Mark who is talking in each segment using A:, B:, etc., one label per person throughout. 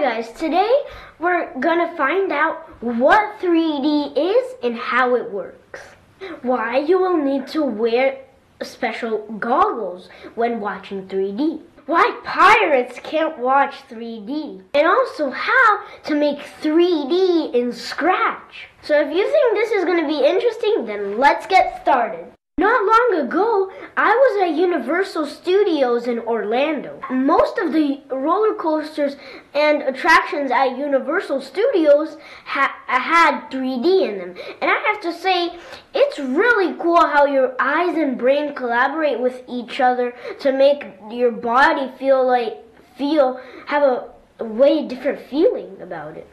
A: Guys, today we're gonna find out what 3D is and how it works. Why you will need to wear special goggles when watching 3D. Why pirates can't watch 3D. And also how to make 3D in Scratch. So if you think this is gonna be interesting, then let's get started. Not long ago, I was at Universal Studios in Orlando. Most of the roller coasters and attractions at Universal Studios ha- had 3D in them. And I have to say, it's really cool how your eyes and brain collaborate with each other to make your body feel like, feel, have a way different feeling about it.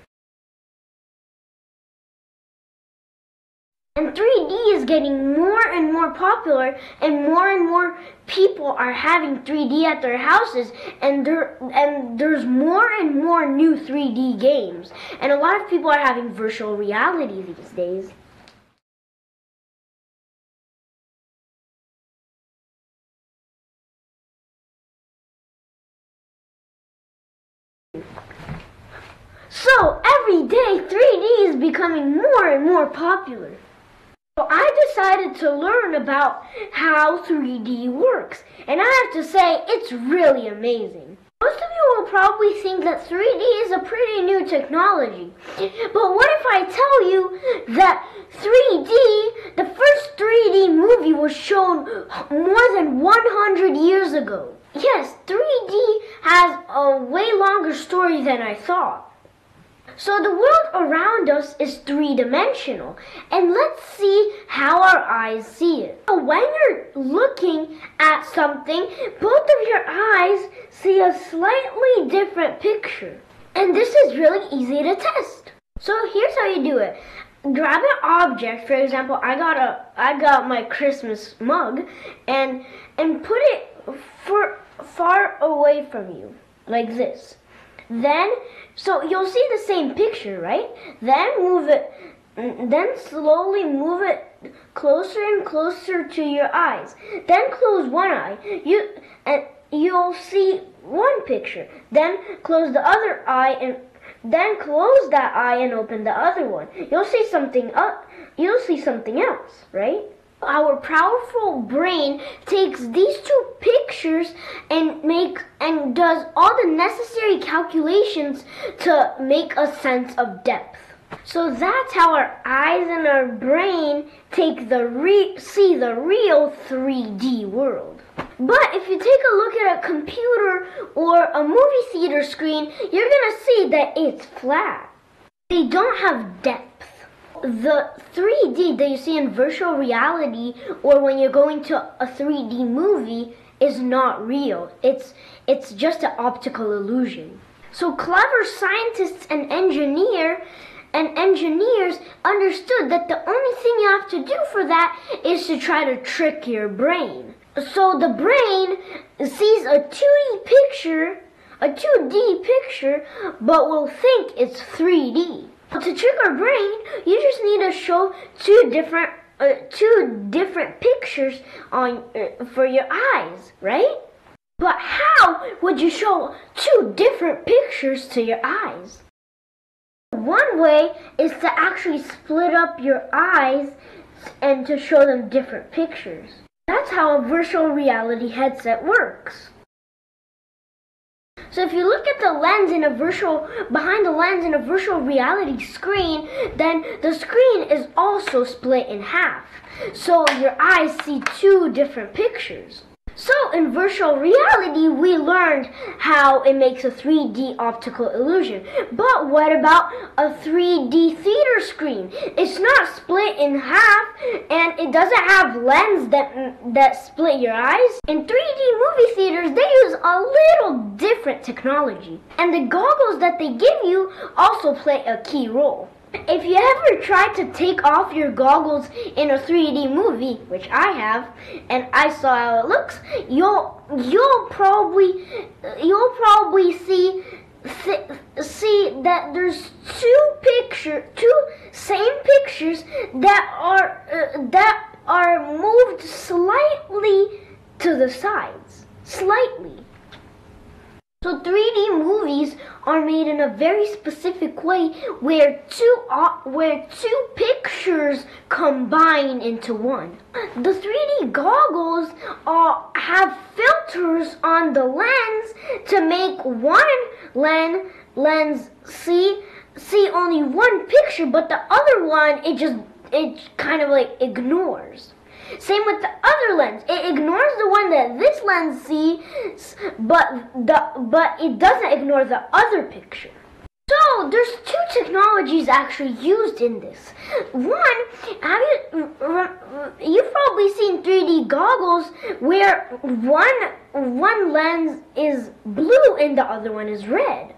A: And 3D is getting more and more popular, and more and more people are having 3D at their houses, and there and there's more and more new 3D games, and a lot of people are having virtual reality these days. So every day 3D is becoming more and more popular. So I decided to learn about how 3D works, and I have to say, it's really amazing. Most of you will probably think that 3D is a pretty new technology. But what if I tell you that 3D, the first 3D movie was shown more than 100 years ago? Yes, 3D has a way longer story than I thought. So the world around us is three-dimensional, and let's see how our eyes see it. When you're looking at something, both of your eyes see a slightly different picture. And this is really easy to test. So here's how you do it. Grab an object, for example, I got a I got my Christmas mug and and put it for far away from you, like this. Then, so you'll see the same picture, right? Then move it, then slowly move it closer and closer to your eyes. Then close one eye. You and you'll see one picture. Then close the other eye and then close that eye and open the other one. You'll see something up. You'll see something else, right? Our powerful brain takes these two pictures and make and does all the necessary calculations to make a sense of depth. So that's how our eyes and our brain take the re- see the real 3D world. But if you take a look at a computer or a movie theater screen, you're gonna see that it's flat. They don't have depth the 3D that you see in virtual reality or when you're going to a 3D movie is not real. It's it's just an optical illusion. So clever scientists and engineer and engineers understood that the only thing you have to do for that is to try to trick your brain. So the brain sees a 2D picture, a 2D picture, but will think it's 3D. To trick our brain, you just need to show two different uh, two different pictures on uh, for your eyes, right? But how would you show two different pictures to your eyes? One way is to actually split up your eyes and to show them different pictures. That's how a virtual reality headset works. So if you look at the lens in a virtual, behind the lens in a virtual reality screen, then the screen is also split in half. So your eyes see two different pictures. So in virtual reality, we learned how it makes a 3D optical illusion. But what about a 3D theater screen? It's not split in half and it doesn't have lens that, that split your eyes. In 3D movie theaters, they use a little different technology. And the goggles that they give you also play a key role. If you ever try to take off your goggles in a 3D movie, which I have, and I saw how it looks, you'll you'll probably you'll probably see see that there's two picture two same pictures that are uh, that are moved slightly to the sides, slightly. So 3D movies are made in a very specific way where two uh, where two pictures combine into one. The 3D goggles uh, have filters on the lens to make one lens lens see see only one picture, but the other one it just it kind of like ignores. Same with the other lens. It ignores the one that this lens sees, but the but it doesn't ignore the other picture. So there's two technologies actually used in this. One, have you you've probably seen 3D goggles where one one lens is blue and the other one is red.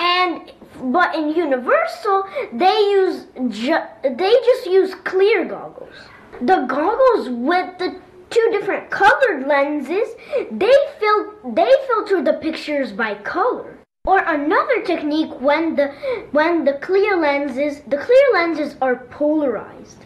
A: And but in Universal they use ju- they just use clear goggles the goggles with the two different colored lenses, they fil- they filter the pictures by color. Or another technique when the when the clear lenses the clear lenses are polarized.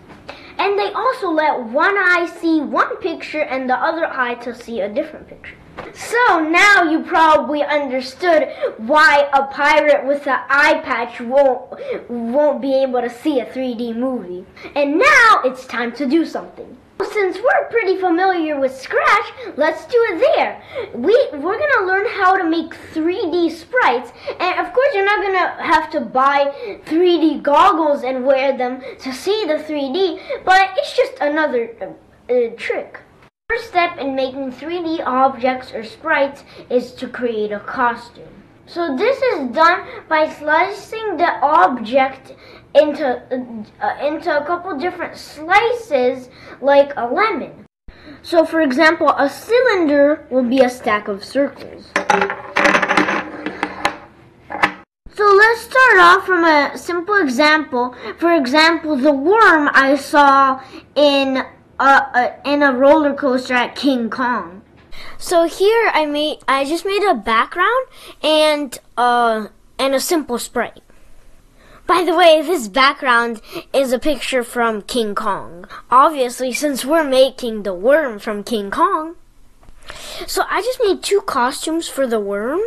A: And they also let one eye see one picture and the other eye to see a different picture. So now you probably understood why a pirate with an eye patch won't won't be able to see a 3D movie. And now it's time to do something. Since we're pretty familiar with Scratch, let's do it there. We we're gonna learn how to make 3D sprites, and of course you're not gonna have to buy 3D goggles and wear them to see the 3D, but it's just another uh, uh, trick. First step in making 3D objects or sprites is to create a costume. So this is done by slicing the object into, uh, into a couple different slices like a lemon. So for example, a cylinder will be a stack of circles. So let's start off from a simple example. For example, the worm I saw in uh, in a roller coaster at King Kong. So here I made I just made a background and uh and a simple sprite. By the way, this background is a picture from King Kong. Obviously, since we're making the worm from King Kong. So I just made two costumes for the worm.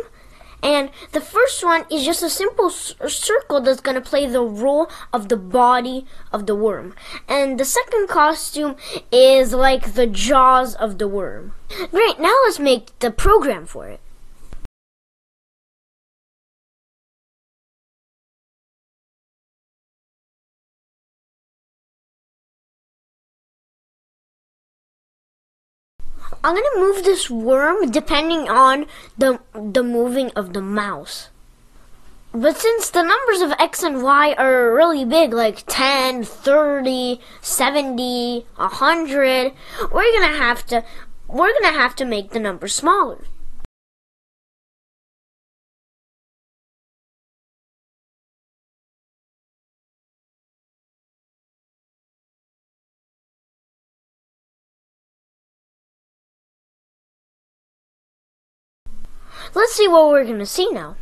A: And the first one is just a simple circle that's going to play the role of the body of the worm. And the second costume is like the jaws of the worm. Great, now let's make the program for it. I'm gonna move this worm depending on the the moving of the mouse. But since the numbers of x and y are really big, like 10, 30, 70, 100, we're gonna have to we're gonna have to make the numbers smaller. Let's see what we're going to see now.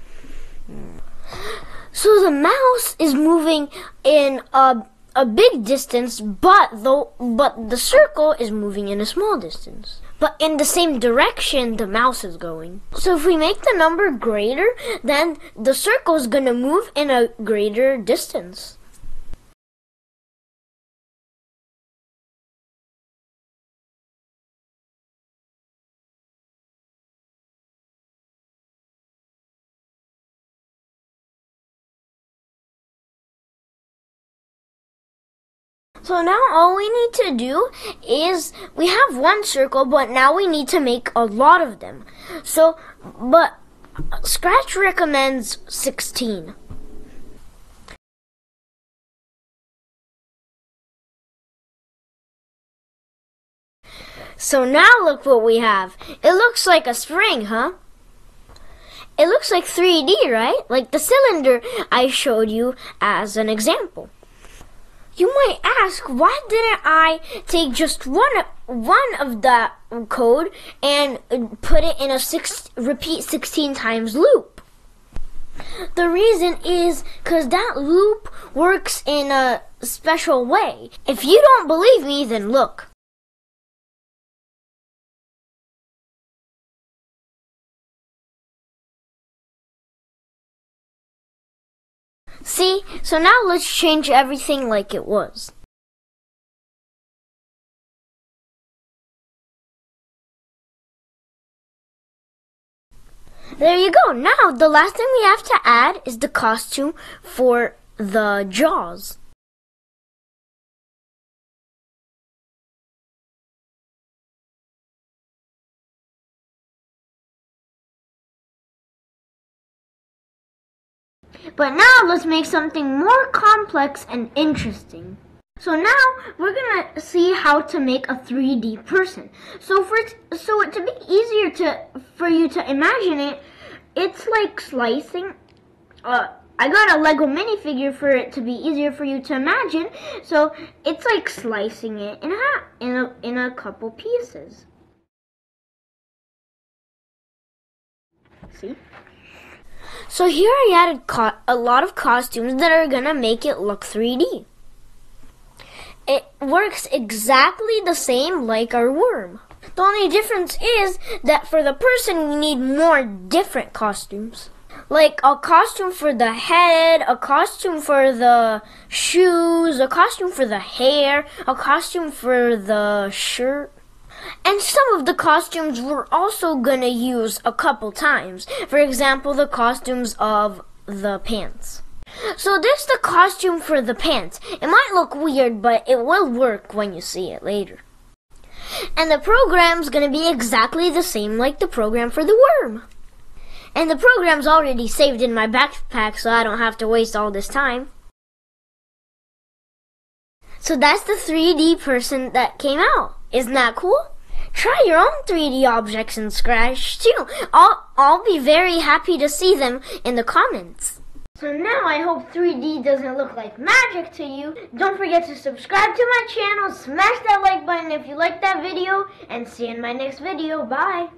A: So the mouse is moving in a, a big distance, but the, but the circle is moving in a small distance. But in the same direction the mouse is going. So if we make the number greater, then the circle is going to move in a greater distance. So now all we need to do is we have one circle, but now we need to make a lot of them. So, but Scratch recommends 16. So now look what we have. It looks like a spring, huh? It looks like 3D, right? Like the cylinder I showed you as an example. You might ask, why didn't I take just one one of the code and put it in a six repeat 16 times loop? The reason is because that loop works in a special way. If you don't believe me, then look. See? So now let's change everything like it was. There you go. Now, the last thing we have to add is the costume for the jaws. But now let's make something more complex and interesting. So now we're gonna see how to make a 3D person. So for it, so to be easier to for you to imagine it, it's like slicing. Uh, I got a Lego minifigure for it to be easier for you to imagine. So it's like slicing it in half in a in a couple pieces. See? So here I added a lot of costumes that are gonna make it look 3D. It works exactly the same like our worm. The only difference is that for the person we need more different costumes. Like a costume for the head, a costume for the shoes, a costume for the hair, a costume for the shirt. And some of the costumes we're also gonna use a couple times. For example, the costumes of the pants. So this is the costume for the pants. It might look weird, but it will work when you see it later. And the program's gonna be exactly the same like the program for the worm. And the program's already saved in my backpack so I don't have to waste all this time. So that's the 3D person that came out. Isn't that cool? Try your own 3D objects in Scratch too. I'll, I'll be very happy to see them in the comments. So now I hope 3D doesn't look like magic to you. Don't forget to subscribe to my channel, smash that like button if you like that video, and see you in my next video. Bye!